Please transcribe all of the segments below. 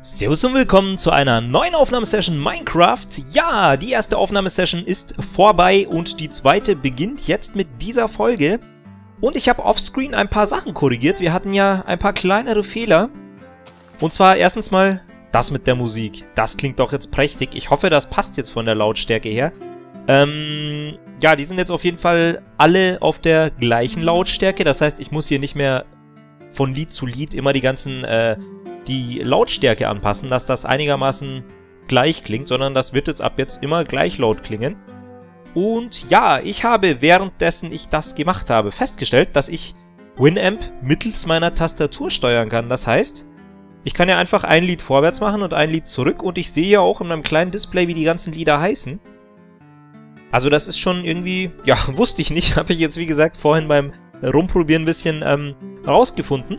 Servus und willkommen zu einer neuen Aufnahmesession Minecraft. Ja, die erste Aufnahmesession ist vorbei und die zweite beginnt jetzt mit dieser Folge. Und ich habe offscreen ein paar Sachen korrigiert. Wir hatten ja ein paar kleinere Fehler. Und zwar erstens mal das mit der Musik. Das klingt doch jetzt prächtig. Ich hoffe, das passt jetzt von der Lautstärke her. Ähm, ja, die sind jetzt auf jeden Fall alle auf der gleichen Lautstärke. Das heißt, ich muss hier nicht mehr von Lied zu Lied immer die ganzen, äh, die Lautstärke anpassen, dass das einigermaßen gleich klingt, sondern das wird jetzt ab jetzt immer gleich laut klingen. Und ja, ich habe währenddessen ich das gemacht habe, festgestellt, dass ich Winamp mittels meiner Tastatur steuern kann. Das heißt, ich kann ja einfach ein Lied vorwärts machen und ein Lied zurück und ich sehe ja auch in meinem kleinen Display, wie die ganzen Lieder heißen. Also das ist schon irgendwie, ja, wusste ich nicht, habe ich jetzt wie gesagt vorhin beim Rumprobieren ein bisschen ähm, rausgefunden.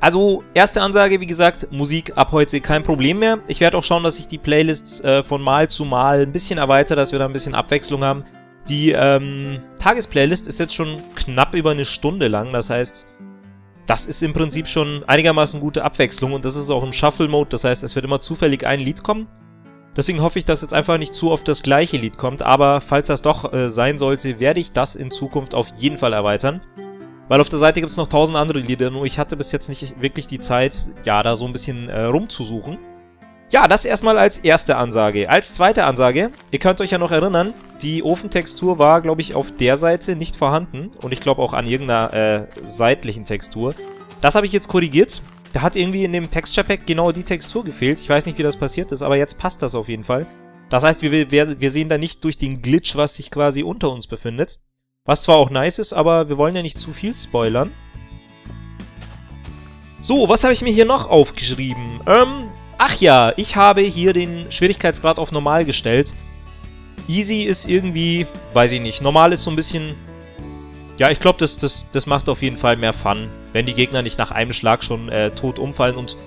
Also, erste Ansage, wie gesagt, Musik ab heute kein Problem mehr. Ich werde auch schauen, dass ich die Playlists äh, von Mal zu Mal ein bisschen erweitere, dass wir da ein bisschen Abwechslung haben. Die ähm, Tagesplaylist ist jetzt schon knapp über eine Stunde lang, das heißt, das ist im Prinzip schon einigermaßen gute Abwechslung und das ist auch im Shuffle-Mode, das heißt, es wird immer zufällig ein Lied kommen. Deswegen hoffe ich, dass jetzt einfach nicht zu oft das gleiche Lied kommt, aber falls das doch äh, sein sollte, werde ich das in Zukunft auf jeden Fall erweitern. Weil auf der Seite gibt es noch tausend andere Lieder, nur ich hatte bis jetzt nicht wirklich die Zeit, ja, da so ein bisschen äh, rumzusuchen. Ja, das erstmal als erste Ansage. Als zweite Ansage, ihr könnt euch ja noch erinnern, die Ofentextur war, glaube ich, auf der Seite nicht vorhanden. Und ich glaube auch an irgendeiner äh, seitlichen Textur. Das habe ich jetzt korrigiert. Da hat irgendwie in dem Texture Pack genau die Textur gefehlt. Ich weiß nicht, wie das passiert ist, aber jetzt passt das auf jeden Fall. Das heißt, wir, wir, wir sehen da nicht durch den Glitch, was sich quasi unter uns befindet. Was zwar auch nice ist, aber wir wollen ja nicht zu viel spoilern. So, was habe ich mir hier noch aufgeschrieben? Ähm, ach ja, ich habe hier den Schwierigkeitsgrad auf normal gestellt. Easy ist irgendwie, weiß ich nicht, normal ist so ein bisschen... Ja, ich glaube, das, das, das macht auf jeden Fall mehr Fun, wenn die Gegner nicht nach einem Schlag schon äh, tot umfallen und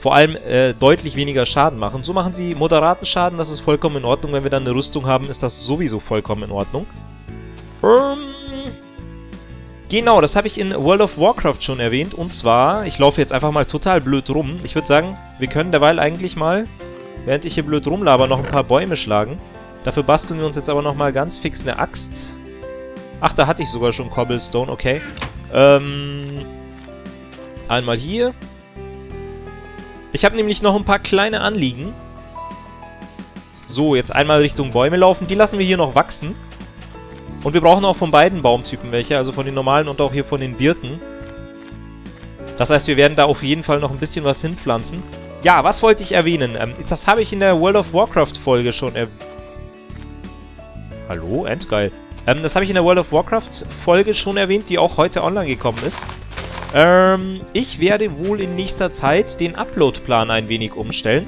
vor allem äh, deutlich weniger Schaden machen. So machen sie moderaten Schaden, das ist vollkommen in Ordnung. Wenn wir dann eine Rüstung haben, ist das sowieso vollkommen in Ordnung. Ähm, genau, das habe ich in World of Warcraft schon erwähnt. Und zwar, ich laufe jetzt einfach mal total blöd rum. Ich würde sagen, wir können derweil eigentlich mal, während ich hier blöd rumlaber, noch ein paar Bäume schlagen. Dafür basteln wir uns jetzt aber nochmal ganz fix eine Axt. Ach, da hatte ich sogar schon Cobblestone, okay. Ähm, einmal hier. Ich habe nämlich noch ein paar kleine Anliegen. So, jetzt einmal Richtung Bäume laufen. Die lassen wir hier noch wachsen. Und wir brauchen auch von beiden Baumtypen welche, also von den normalen und auch hier von den Birken. Das heißt, wir werden da auf jeden Fall noch ein bisschen was hinpflanzen. Ja, was wollte ich erwähnen? Ähm, das habe ich in der World of Warcraft Folge schon erwähnt. Hallo? Endgeil. Ähm, das habe ich in der World of Warcraft Folge schon erwähnt, die auch heute online gekommen ist. Ähm, ich werde wohl in nächster Zeit den Upload-Plan ein wenig umstellen.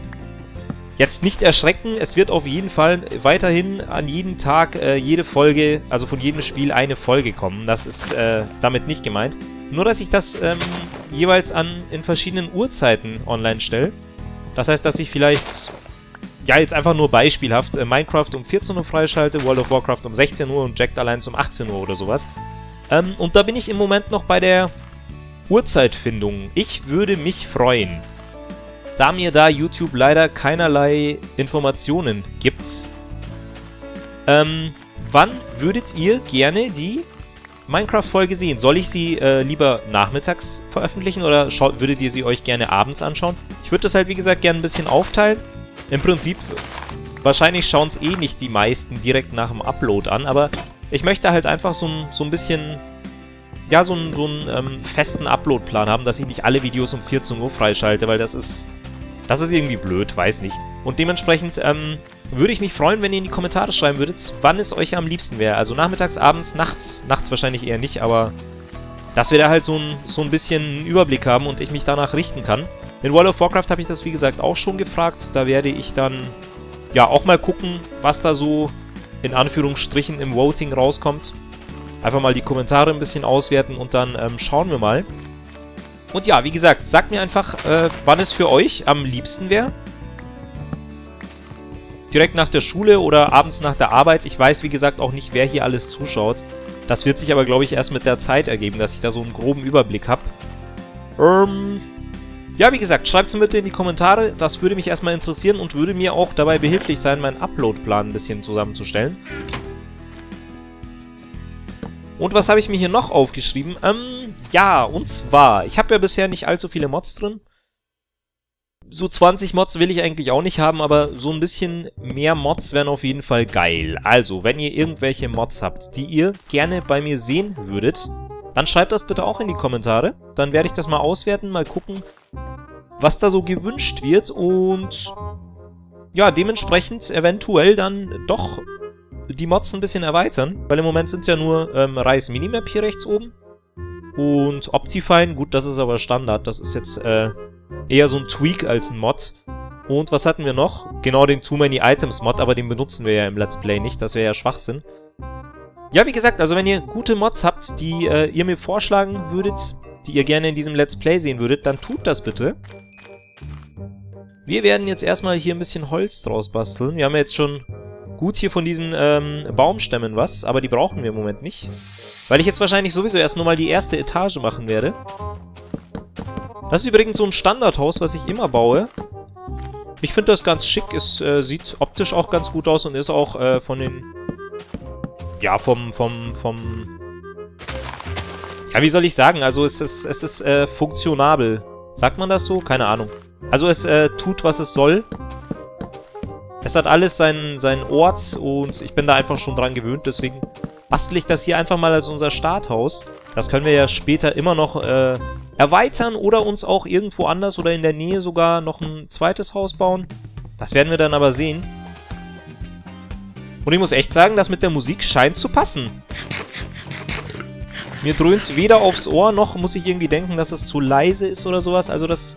Jetzt nicht erschrecken, es wird auf jeden Fall weiterhin an jedem Tag äh, jede Folge, also von jedem Spiel eine Folge kommen. Das ist äh, damit nicht gemeint. Nur, dass ich das ähm, jeweils an in verschiedenen Uhrzeiten online stelle. Das heißt, dass ich vielleicht, ja jetzt einfach nur beispielhaft, äh, Minecraft um 14 Uhr freischalte, World of Warcraft um 16 Uhr und Jacked Alliance um 18 Uhr oder sowas. Ähm, und da bin ich im Moment noch bei der Uhrzeitfindung. Ich würde mich freuen, da mir da YouTube leider keinerlei Informationen gibt, ähm, wann würdet ihr gerne die Minecraft-Folge sehen? Soll ich sie äh, lieber nachmittags veröffentlichen oder würdet ihr sie euch gerne abends anschauen? Ich würde das halt, wie gesagt, gerne ein bisschen aufteilen. Im Prinzip, wahrscheinlich schauen es eh nicht die meisten direkt nach dem Upload an, aber ich möchte halt einfach so ein, so ein bisschen, ja, so einen, so einen ähm, festen Upload-Plan haben, dass ich nicht alle Videos um 14 Uhr freischalte, weil das ist das ist irgendwie blöd, weiß nicht. Und dementsprechend ähm, würde ich mich freuen, wenn ihr in die Kommentare schreiben würdet, wann es euch am liebsten wäre. Also nachmittags, abends, nachts. Nachts wahrscheinlich eher nicht, aber dass wir da halt so ein, so ein bisschen einen Überblick haben und ich mich danach richten kann. In World of Warcraft habe ich das, wie gesagt, auch schon gefragt. Da werde ich dann ja auch mal gucken, was da so in Anführungsstrichen im Voting rauskommt. Einfach mal die Kommentare ein bisschen auswerten und dann ähm, schauen wir mal. Und ja, wie gesagt, sagt mir einfach, äh, wann es für euch am liebsten wäre. Direkt nach der Schule oder abends nach der Arbeit. Ich weiß, wie gesagt, auch nicht, wer hier alles zuschaut. Das wird sich aber, glaube ich, erst mit der Zeit ergeben, dass ich da so einen groben Überblick habe. Ähm, Ja, wie gesagt, schreibt es bitte in die Kommentare. Das würde mich erstmal interessieren und würde mir auch dabei behilflich sein, meinen Upload-Plan ein bisschen zusammenzustellen. Und was habe ich mir hier noch aufgeschrieben? Ähm, ja, und zwar, ich habe ja bisher nicht allzu viele Mods drin. So 20 Mods will ich eigentlich auch nicht haben, aber so ein bisschen mehr Mods wären auf jeden Fall geil. Also, wenn ihr irgendwelche Mods habt, die ihr gerne bei mir sehen würdet, dann schreibt das bitte auch in die Kommentare. Dann werde ich das mal auswerten, mal gucken, was da so gewünscht wird und ja, dementsprechend eventuell dann doch die Mods ein bisschen erweitern, weil im Moment sind es ja nur ähm, Reis Minimap hier rechts oben und Optifine, gut, das ist aber Standard, das ist jetzt äh, eher so ein Tweak als ein Mod. Und was hatten wir noch? Genau den Too Many Items Mod, aber den benutzen wir ja im Let's Play nicht, das wäre ja Schwachsinn. Ja, wie gesagt, also wenn ihr gute Mods habt, die äh, ihr mir vorschlagen würdet, die ihr gerne in diesem Let's Play sehen würdet, dann tut das bitte. Wir werden jetzt erstmal hier ein bisschen Holz draus basteln. Wir haben ja jetzt schon gut hier von diesen ähm, Baumstämmen was, aber die brauchen wir im Moment nicht. Weil ich jetzt wahrscheinlich sowieso erst nur mal die erste Etage machen werde. Das ist übrigens so ein Standardhaus, was ich immer baue. Ich finde das ganz schick. Es äh, sieht optisch auch ganz gut aus und ist auch äh, von den ja, vom, vom, vom... Ja, wie soll ich sagen? Also es ist, es ist äh, funktionabel. Sagt man das so? Keine Ahnung. Also es äh, tut, was es soll. Es hat alles seinen, seinen Ort und ich bin da einfach schon dran gewöhnt, deswegen bastle ich das hier einfach mal als unser Starthaus. Das können wir ja später immer noch äh, erweitern oder uns auch irgendwo anders oder in der Nähe sogar noch ein zweites Haus bauen. Das werden wir dann aber sehen. Und ich muss echt sagen, das mit der Musik scheint zu passen. Mir dröhnt weder aufs Ohr, noch muss ich irgendwie denken, dass es zu leise ist oder sowas. Also das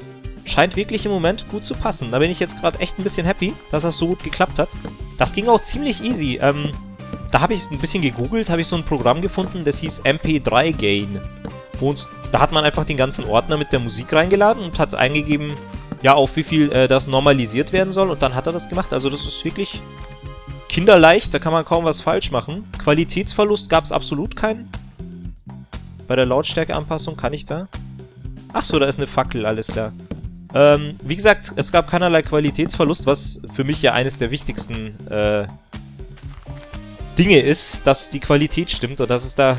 scheint wirklich im Moment gut zu passen. Da bin ich jetzt gerade echt ein bisschen happy, dass das so gut geklappt hat. Das ging auch ziemlich easy. Ähm, da habe ich ein bisschen gegoogelt, habe ich so ein Programm gefunden, das hieß MP3 Gain. Und da hat man einfach den ganzen Ordner mit der Musik reingeladen und hat eingegeben, ja, auf wie viel äh, das normalisiert werden soll. Und dann hat er das gemacht. Also das ist wirklich kinderleicht, da kann man kaum was falsch machen. Qualitätsverlust gab es absolut keinen. Bei der Lautstärkeanpassung kann ich da... Achso, da ist eine Fackel, alles klar. Ähm, wie gesagt, es gab keinerlei Qualitätsverlust, was für mich ja eines der wichtigsten äh, Dinge ist, dass die Qualität stimmt und dass es da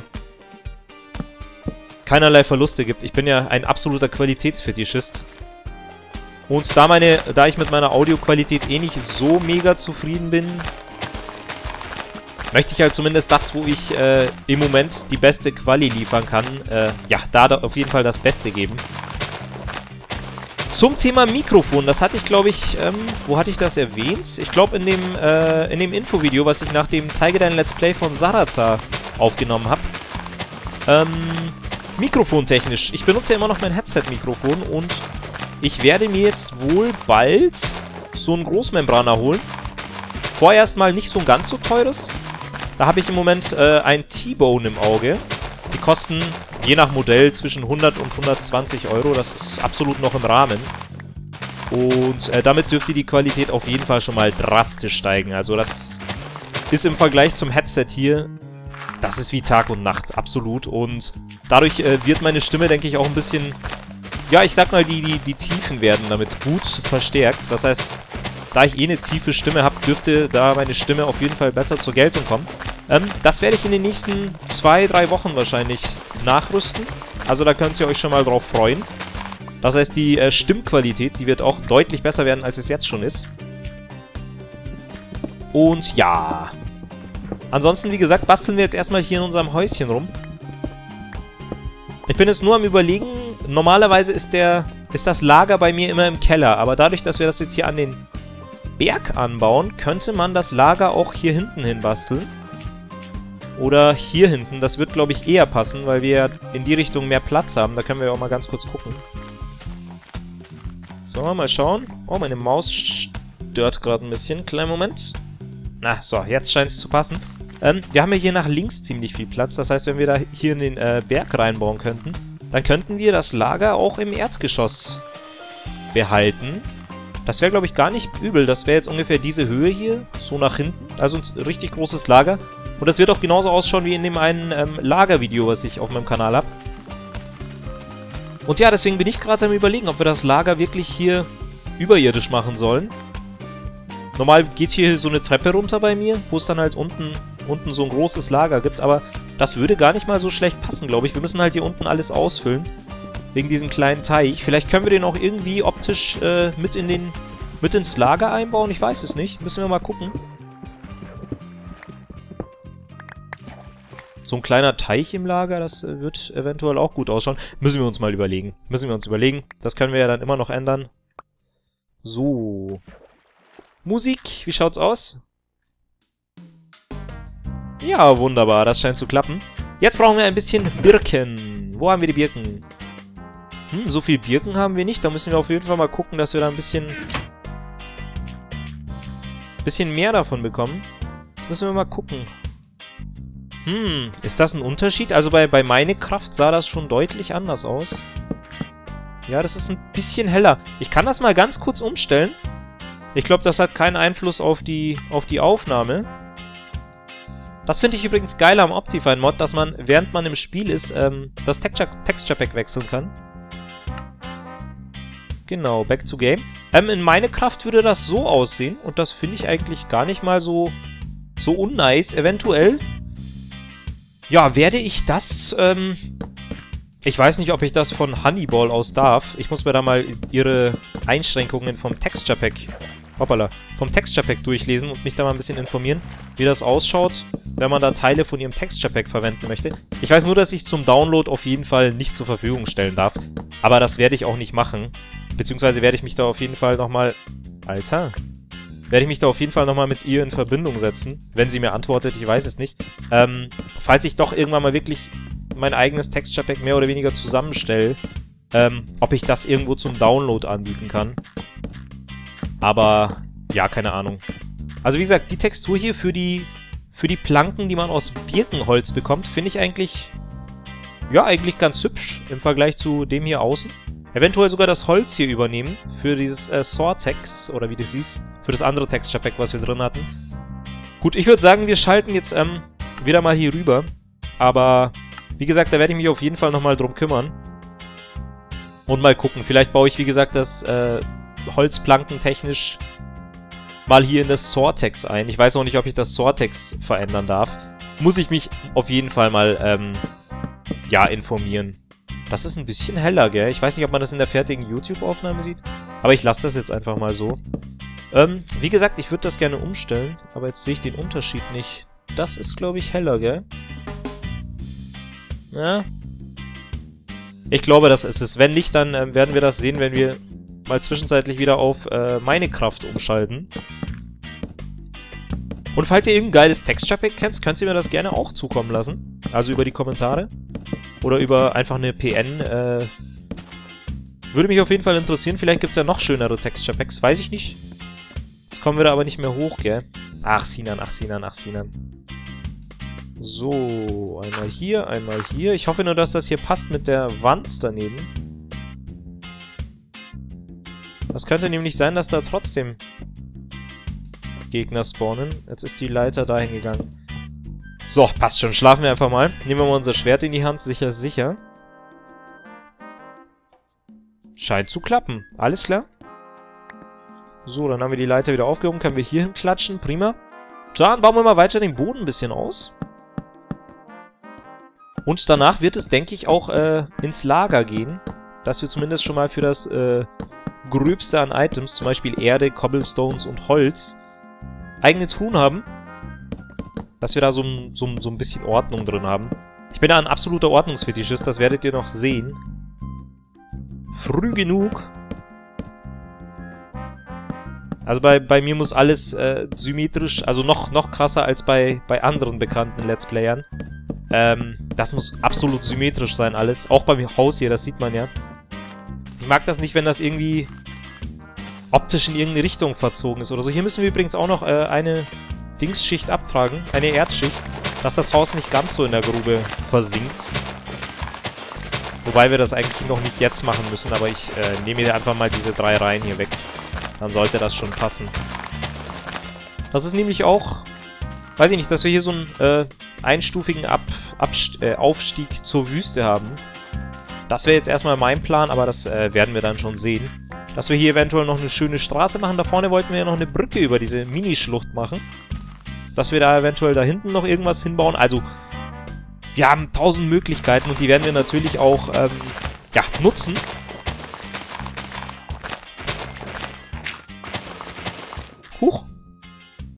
keinerlei Verluste gibt. Ich bin ja ein absoluter Qualitätsfetischist. Und da meine, da ich mit meiner Audioqualität eh nicht so mega zufrieden bin, möchte ich halt zumindest das, wo ich äh, im Moment die beste Quali liefern kann, äh, ja, da auf jeden Fall das Beste geben. Zum Thema Mikrofon, das hatte ich, glaube ich, ähm, wo hatte ich das erwähnt? Ich glaube in dem, äh, in dem Infovideo, was ich nach dem Zeige dein Let's Play von Saraza aufgenommen habe. Ähm, mikrofontechnisch. Ich benutze ja immer noch mein Headset-Mikrofon und ich werde mir jetzt wohl bald so einen Großmembraner holen. Vorerst mal nicht so ein ganz so teures, da habe ich im Moment äh, ein T-Bone im Auge. Die kosten je nach Modell zwischen 100 und 120 Euro. Das ist absolut noch im Rahmen. Und äh, damit dürfte die Qualität auf jeden Fall schon mal drastisch steigen. Also das ist im Vergleich zum Headset hier, das ist wie Tag und Nacht, absolut. Und dadurch äh, wird meine Stimme, denke ich, auch ein bisschen... Ja, ich sag mal, die, die, die Tiefen werden damit gut verstärkt. Das heißt, da ich eh eine tiefe Stimme habe, dürfte da meine Stimme auf jeden Fall besser zur Geltung kommen. Ähm, das werde ich in den nächsten zwei, drei Wochen wahrscheinlich nachrüsten. Also da könnt ihr euch schon mal drauf freuen. Das heißt, die äh, Stimmqualität, die wird auch deutlich besser werden, als es jetzt schon ist. Und ja. Ansonsten, wie gesagt, basteln wir jetzt erstmal hier in unserem Häuschen rum. Ich bin jetzt nur am überlegen, normalerweise ist der ist das Lager bei mir immer im Keller, aber dadurch, dass wir das jetzt hier an den Berg anbauen, könnte man das Lager auch hier hinten hin basteln. Oder hier hinten. Das wird, glaube ich, eher passen, weil wir in die Richtung mehr Platz haben. Da können wir auch mal ganz kurz gucken. So, mal schauen. Oh, meine Maus stört gerade ein bisschen. Kleinen Moment. Na, so, jetzt scheint es zu passen. Ähm, wir haben ja hier nach links ziemlich viel Platz. Das heißt, wenn wir da hier in den äh, Berg reinbauen könnten, dann könnten wir das Lager auch im Erdgeschoss behalten. Das wäre, glaube ich, gar nicht übel. Das wäre jetzt ungefähr diese Höhe hier, so nach hinten. Also ein richtig großes Lager. Und das wird auch genauso ausschauen wie in dem einen ähm, Lagervideo, was ich auf meinem Kanal habe. Und ja, deswegen bin ich gerade am überlegen, ob wir das Lager wirklich hier überirdisch machen sollen. Normal geht hier so eine Treppe runter bei mir, wo es dann halt unten, unten so ein großes Lager gibt, aber das würde gar nicht mal so schlecht passen, glaube ich. Wir müssen halt hier unten alles ausfüllen. Wegen diesem kleinen Teich. Vielleicht können wir den auch irgendwie optisch äh, mit in den mit ins Lager einbauen. Ich weiß es nicht. Müssen wir mal gucken. So ein kleiner Teich im Lager, das äh, wird eventuell auch gut ausschauen. Müssen wir uns mal überlegen. Müssen wir uns überlegen. Das können wir ja dann immer noch ändern. So. Musik, wie schaut's aus? Ja, wunderbar, das scheint zu klappen. Jetzt brauchen wir ein bisschen Birken. Wo haben wir die Birken? Hm, so viel Birken haben wir nicht. Da müssen wir auf jeden Fall mal gucken, dass wir da ein bisschen... bisschen mehr davon bekommen. Jetzt müssen wir mal gucken. Hm, ist das ein Unterschied? Also bei, bei meine Kraft sah das schon deutlich anders aus. Ja, das ist ein bisschen heller. Ich kann das mal ganz kurz umstellen. Ich glaube, das hat keinen Einfluss auf die, auf die Aufnahme. Das finde ich übrigens geil am Optifine-Mod, dass man, während man im Spiel ist, ähm, das Texture, Texture Pack wechseln kann. Genau, back to game. Ähm, in meine Kraft würde das so aussehen und das finde ich eigentlich gar nicht mal so, so unnice. Eventuell, ja, werde ich das, ähm, ich weiß nicht, ob ich das von Honeyball aus darf. Ich muss mir da mal ihre Einschränkungen vom Texture Pack, hoppala, vom Texture Pack durchlesen und mich da mal ein bisschen informieren, wie das ausschaut, wenn man da Teile von ihrem Texture Pack verwenden möchte. Ich weiß nur, dass ich zum Download auf jeden Fall nicht zur Verfügung stellen darf, aber das werde ich auch nicht machen. Beziehungsweise werde ich mich da auf jeden Fall nochmal... Alter. Werde ich mich da auf jeden Fall nochmal mit ihr in Verbindung setzen. Wenn sie mir antwortet, ich weiß es nicht. Ähm, falls ich doch irgendwann mal wirklich mein eigenes Texture Pack mehr oder weniger zusammenstelle, ähm, ob ich das irgendwo zum Download anbieten kann. Aber, ja, keine Ahnung. Also wie gesagt, die Textur hier für die, für die Planken, die man aus Birkenholz bekommt, finde ich eigentlich, ja, eigentlich ganz hübsch im Vergleich zu dem hier außen. Eventuell sogar das Holz hier übernehmen für dieses äh, Sortex, oder wie das hieß, für das andere Texture Pack, was wir drin hatten. Gut, ich würde sagen, wir schalten jetzt ähm, wieder mal hier rüber. Aber, wie gesagt, da werde ich mich auf jeden Fall nochmal drum kümmern. Und mal gucken. Vielleicht baue ich, wie gesagt, das äh, Holzplanken technisch mal hier in das Sortex ein. Ich weiß auch nicht, ob ich das Sortex verändern darf. Muss ich mich auf jeden Fall mal, ähm, ja, informieren. Das ist ein bisschen heller, gell? Ich weiß nicht, ob man das in der fertigen YouTube-Aufnahme sieht. Aber ich lasse das jetzt einfach mal so. Ähm, wie gesagt, ich würde das gerne umstellen. Aber jetzt sehe ich den Unterschied nicht. Das ist, glaube ich, heller, gell? Ja. Ich glaube, das ist es. Wenn nicht, dann ähm, werden wir das sehen, wenn wir mal zwischenzeitlich wieder auf äh, meine Kraft umschalten. Und falls ihr irgendein geiles Texture-Pack kennt, könnt ihr mir das gerne auch zukommen lassen. Also über die Kommentare. Oder über einfach eine PN. Äh, würde mich auf jeden Fall interessieren. Vielleicht gibt es ja noch schönere Texture Packs. Weiß ich nicht. Jetzt kommen wir da aber nicht mehr hoch, gell? Ach, Sinan, ach, Sinan, ach, Sinan. So, einmal hier, einmal hier. Ich hoffe nur, dass das hier passt mit der Wand daneben. Das könnte nämlich sein, dass da trotzdem Gegner spawnen. Jetzt ist die Leiter dahin gegangen. So, passt schon. Schlafen wir einfach mal. Nehmen wir mal unser Schwert in die Hand. Sicher, sicher. Scheint zu klappen. Alles klar. So, dann haben wir die Leiter wieder aufgehoben. Können wir hier hinklatschen. Prima. Dann bauen wir mal weiter den Boden ein bisschen aus. Und danach wird es, denke ich, auch äh, ins Lager gehen. Dass wir zumindest schon mal für das äh, Gröbste an Items, zum Beispiel Erde, Cobblestones und Holz, eigene Truhen haben dass wir da so, so, so ein bisschen Ordnung drin haben. Ich bin da ein absoluter Ordnungsfetischist, das werdet ihr noch sehen. Früh genug. Also bei, bei mir muss alles äh, symmetrisch, also noch, noch krasser als bei, bei anderen bekannten Let's Playern. Ähm, das muss absolut symmetrisch sein alles. Auch beim Haus hier, das sieht man ja. Ich mag das nicht, wenn das irgendwie optisch in irgendeine Richtung verzogen ist oder so. Hier müssen wir übrigens auch noch äh, eine Dingsschicht abtragen, eine Erdschicht, dass das Haus nicht ganz so in der Grube versinkt. Wobei wir das eigentlich noch nicht jetzt machen müssen, aber ich äh, nehme mir einfach mal diese drei Reihen hier weg. Dann sollte das schon passen. Das ist nämlich auch, weiß ich nicht, dass wir hier so einen äh, einstufigen Ab Abst äh, Aufstieg zur Wüste haben. Das wäre jetzt erstmal mein Plan, aber das äh, werden wir dann schon sehen. Dass wir hier eventuell noch eine schöne Straße machen. Da vorne wollten wir ja noch eine Brücke über diese Minischlucht machen. Dass wir da eventuell da hinten noch irgendwas hinbauen. Also, wir haben tausend Möglichkeiten und die werden wir natürlich auch, ähm, ja, nutzen. parcours